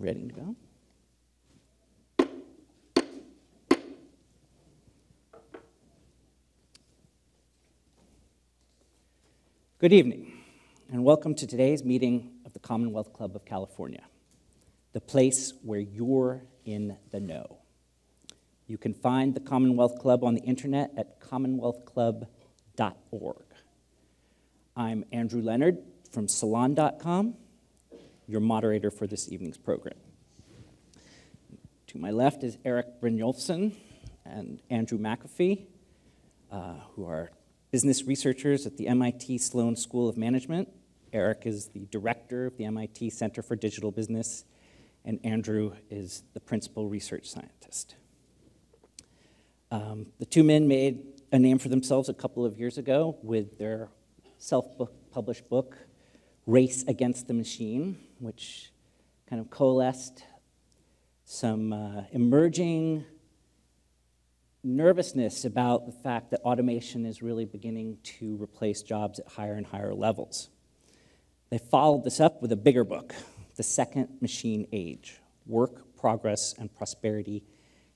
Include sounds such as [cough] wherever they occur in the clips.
ready to go. Good evening, and welcome to today's meeting of the Commonwealth Club of California, the place where you're in the know. You can find the Commonwealth Club on the internet at commonwealthclub.org. I'm Andrew Leonard from Salon.com, your moderator for this evening's program. To my left is Erik Brynjolfsson and Andrew McAfee, uh, who are business researchers at the MIT Sloan School of Management. Erik is the director of the MIT Center for Digital Business, and Andrew is the principal research scientist. Um, the two men made a name for themselves a couple of years ago with their self published book, Race Against the Machine, which kind of coalesced some uh, emerging nervousness about the fact that automation is really beginning to replace jobs at higher and higher levels. They followed this up with a bigger book, The Second Machine Age Work, Progress, and Prosperity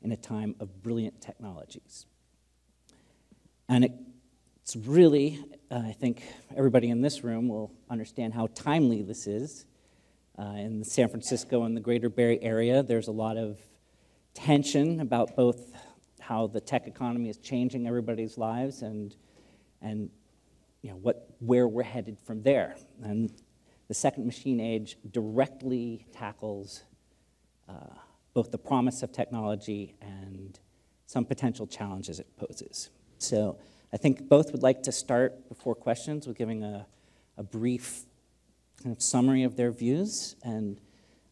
in a Time of Brilliant Technologies. And it's really, uh, I think everybody in this room will understand how timely this is. Uh, in San Francisco and the greater Bay Area, there's a lot of tension about both how the tech economy is changing everybody's lives and, and you know, what, where we're headed from there. And the second machine age directly tackles uh, both the promise of technology and some potential challenges it poses. So I think both would like to start before questions with giving a, a brief kind of summary of their views. And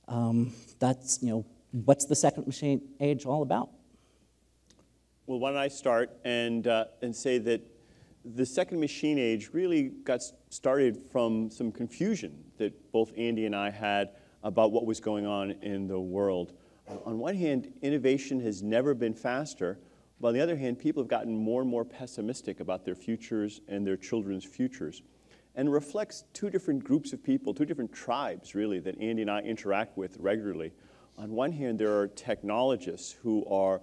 um, that's, you know, what's the second machine age all about? Well, why don't I start and, uh, and say that the second machine age really got started from some confusion that both Andy and I had about what was going on in the world. On one hand, innovation has never been faster, but on the other hand, people have gotten more and more pessimistic about their futures and their children's futures. And reflects two different groups of people, two different tribes, really, that Andy and I interact with regularly. On one hand, there are technologists who are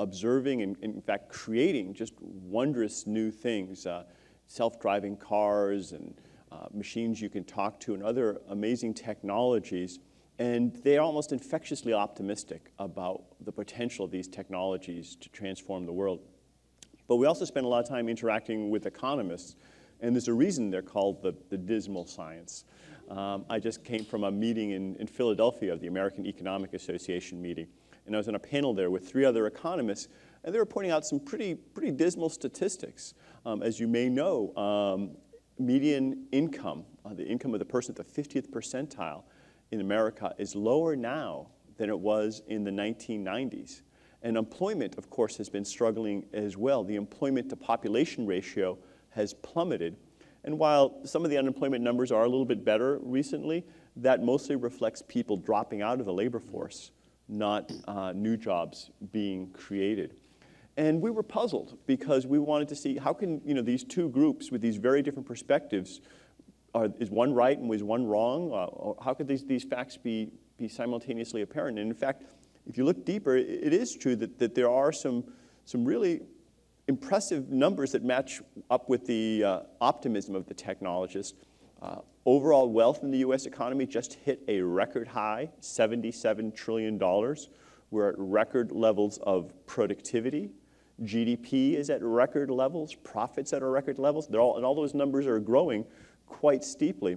observing and, in fact, creating just wondrous new things uh, self driving cars and uh, machines you can talk to, and other amazing technologies. And they're almost infectiously optimistic about the potential of these technologies to transform the world. But we also spend a lot of time interacting with economists, and there's a reason they're called the, the dismal science. Um, I just came from a meeting in, in Philadelphia, of the American Economic Association meeting, and I was on a panel there with three other economists, and they were pointing out some pretty, pretty dismal statistics. Um, as you may know, um, median income, uh, the income of the person at the 50th percentile in America, is lower now than it was in the 1990s. And employment, of course, has been struggling as well. The employment to population ratio has plummeted. And while some of the unemployment numbers are a little bit better recently, that mostly reflects people dropping out of the labor force not uh, new jobs being created. And we were puzzled because we wanted to see how can you know, these two groups with these very different perspectives, are, is one right and was one wrong? Uh, how could these, these facts be, be simultaneously apparent? And in fact, if you look deeper, it, it is true that, that there are some, some really impressive numbers that match up with the uh, optimism of the technologist. Uh, overall wealth in the US economy just hit a record high, $77 trillion. We're at record levels of productivity. GDP is at record levels, profits at record levels. They're all, and all those numbers are growing quite steeply.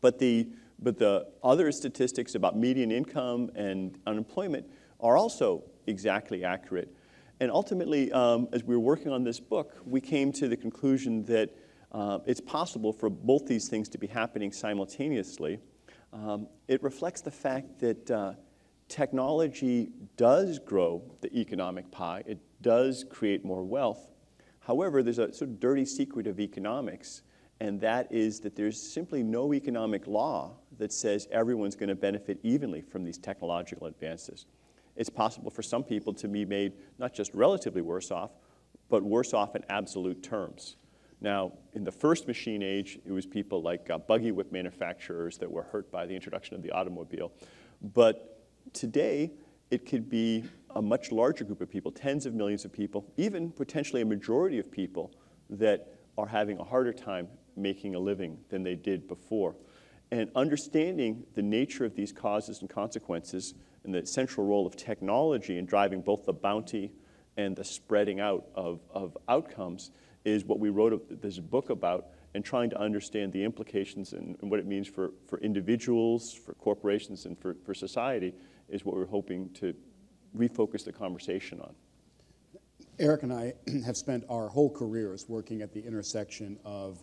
But the, but the other statistics about median income and unemployment are also exactly accurate. And ultimately, um, as we were working on this book, we came to the conclusion that uh, it's possible for both these things to be happening simultaneously. Um, it reflects the fact that uh, technology does grow the economic pie, it does create more wealth. However, there's a sort of dirty secret of economics, and that is that there's simply no economic law that says everyone's going to benefit evenly from these technological advances. It's possible for some people to be made not just relatively worse off, but worse off in absolute terms. Now, in the first machine age, it was people like uh, buggy whip manufacturers that were hurt by the introduction of the automobile. But today, it could be a much larger group of people, tens of millions of people, even potentially a majority of people that are having a harder time making a living than they did before. And understanding the nature of these causes and consequences and the central role of technology in driving both the bounty and the spreading out of, of outcomes is what we wrote this book about and trying to understand the implications and, and, what it means for, for individuals, for corporations, and for, for society is what we're hoping to refocus the conversation on. Erik and I [clears throat] have spent our whole careers working at the intersection of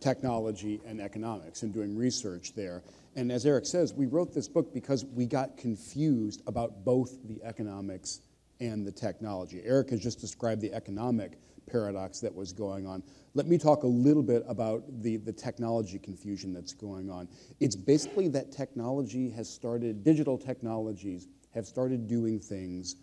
technology and economics and doing research there. And as Erik says, we wrote this book because we got confused about both the economics and the technology. Erik has just described the economic paradox that was going on. Let me talk a little bit about the, the technology confusion that's going on. It's basically that technology has started, digital technologies have started doing things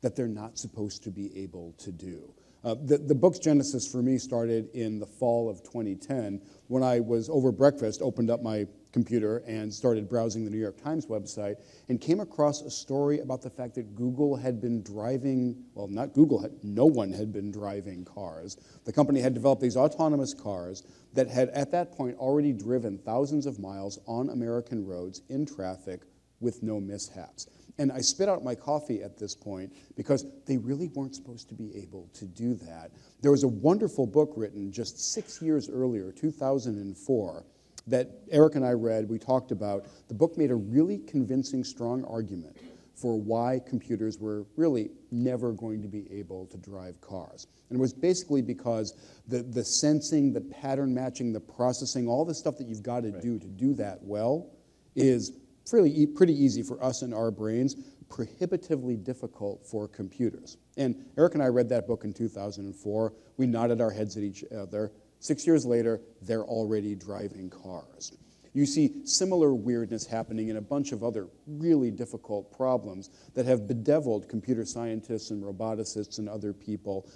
that they're not supposed to be able to do. Uh, the, the book's genesis for me started in the fall of 2010 when I was over breakfast, opened up my computer and started browsing the New York Times website and came across a story about the fact that Google had been driving, well, not Google, had, no one had been driving cars. The company had developed these autonomous cars that had, at that point, already driven thousands of miles on American roads in traffic with no mishaps. And I spit out my coffee at this point because they really weren't supposed to be able to do that. There was a wonderful book written just six years earlier, 2004, that Erik and I read. We talked about. The book made a really convincing, strong argument for why computers were really never going to be able to drive cars. And it was basically because the, the sensing, the pattern matching, the processing, all the stuff that you've got to right. do to do that well is really pretty easy for us and our brains, prohibitively difficult for computers. And Erik and I read that book in 2004. We nodded our heads at each other. Six years later, they're already driving cars. You see similar weirdness happening in a bunch of other really difficult problems that have bedeviled computer scientists and roboticists and other people.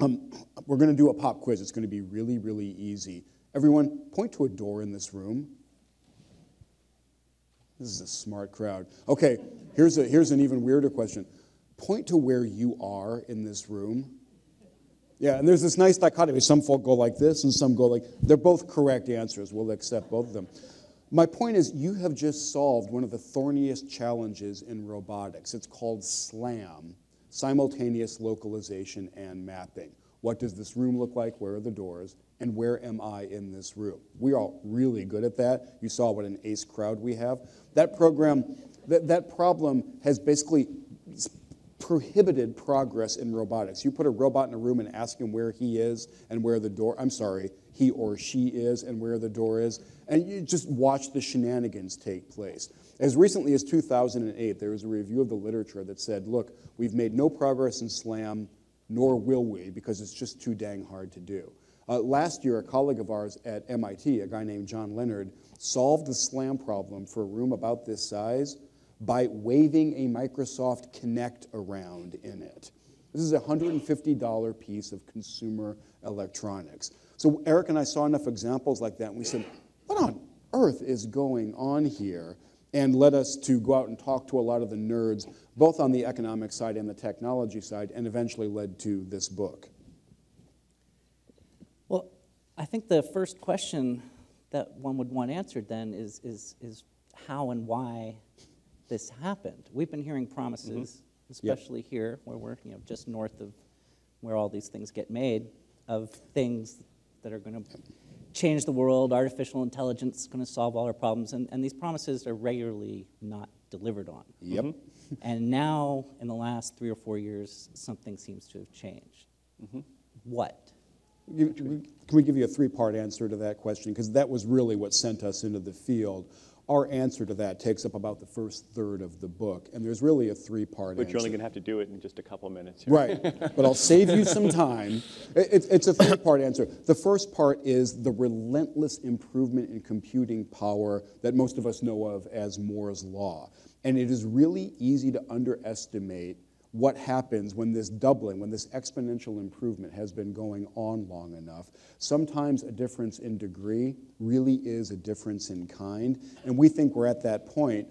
Um, we're going to do a pop quiz. It's going to be really, really easy. Everyone, point to a door in this room. This is a smart crowd. Okay, here's, a, here's an even weirder question. Point to where you are in this room. Yeah, and there's this nice dichotomy. Some folk go like this, and some go like. They're both correct answers. We'll accept both of them. My point is, you have just solved one of the thorniest challenges in robotics. It's called SLAM, simultaneous localization and mapping. What does this room look like? Where are the doors? And where am I in this room? We're really good at that. You saw what an ace crowd we have. That program, that, that problem has basically prohibited progress in robotics. You put a robot in a room and ask him where he is and where the door, I'm sorry, he or she is and where the door is, and you just watch the shenanigans take place. As recently as 2008, there was a review of the literature that said, look, we've made no progress in SLAM nor will we, because it's just too dang hard to do. Uh, last year, a colleague of ours at MIT, a guy named John Leonard, solved the SLAM problem for a room about this size by waving a Microsoft Kinect around in it. This is a $150 piece of consumer electronics. So Erik and I saw enough examples like that, and we said, what on earth is going on here? And led us to go out and talk to a lot of the nerds both on the economic side and the technology side, and eventually led to this book? Well, I think the first question that one would want answered then is, is, is how and why this happened. We've been hearing promises, mm-hmm. especially yep. here, where we're you know, just north of where all these things get made, of things that are going to change the world, artificial intelligence is going to solve all our problems, and, and these promises are regularly not delivered on. Yep. Mm-hmm and now, in the last three or four years, something seems to have changed. Mm-hmm. What? Can we give you a three part answer to that question? Because that was really what sent us into the field. Our answer to that takes up about the first third of the book, and there's really a three part answer. But you're only going to have to do it in just a couple minutes. Here. Right, but I'll save you some time. [laughs] It, it's a three part answer. The first part is the relentless improvement in computing power that most of us know of as Moore's Law. And it is really easy to underestimate what happens when this doubling, when this exponential improvement has been going on long enough. Sometimes a difference in degree really is a difference in kind. And we think we're at that point